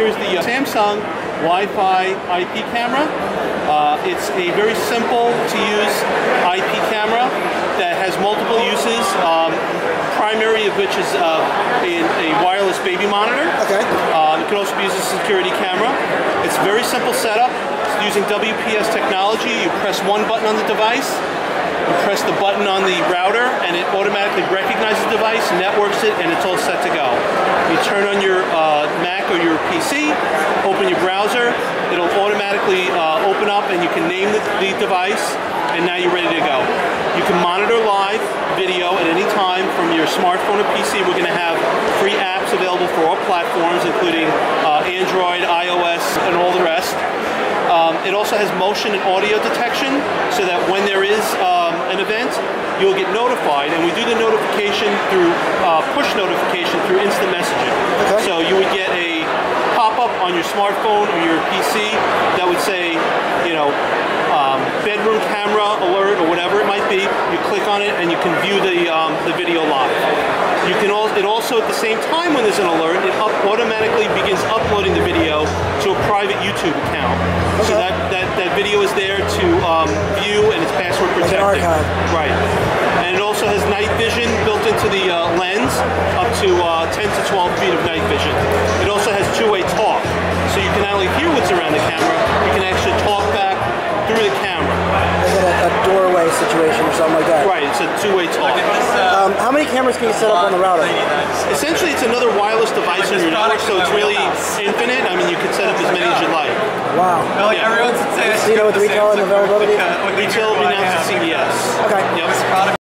here is the uh, Samsung Wi-Fi IP camera. Uh, it's a very simple to use IP camera that has multiple uses. Um, primary of which is uh, in a wireless baby monitor. Okay. Uh, it can also be used as a security camera. It's very simple setup. It's using WPS technology. You press one button on the device, you press the button on the router, and it automatically recognizes the device, networks it, and it's all set to go. You turn on your uh, Mac or your PC, open your browser, it'll automatically uh, open up, and you can name the, the device, and now you're ready to go. You can monitor live video at any time from your smartphone or PC. We're going to have free apps available for all platforms, including uh, Android, iOS, and all the rest. Um, it also has motion and audio detection, so that when there is um, an event, you'll get notified. And we do the notification through uh, push notification through instant messaging. Okay. So you would get a pop-up on your smartphone or your PC that would say, you know, um, bedroom camera alert or whatever it might be. You click on it and you can view the um, the video live. You can also it also at the same time when there's an alert, it up automatically begins uploading the video to a private YouTube account. So Okay. that, that that video is there to um, view and it's password Like an protected. archive. Right. And it also has night vision built into the uh, lens, up to uh, 10 to 12 feet of night vision. It also has two-way talk, so you can not only hear what's around the camera, you can actually talk back through the camera. Like in a, a doorway situation or something like that. Right, it's a two-way talk. Um, how many cameras can you set up on the router? Essentially, it's another wireless device in your network, so it's really infinite. I mean, you can set up as many as you like. Wow. Like everyone's saying. Do you know what the retail and availability? Retail will be announced at CES. Okay. Yep.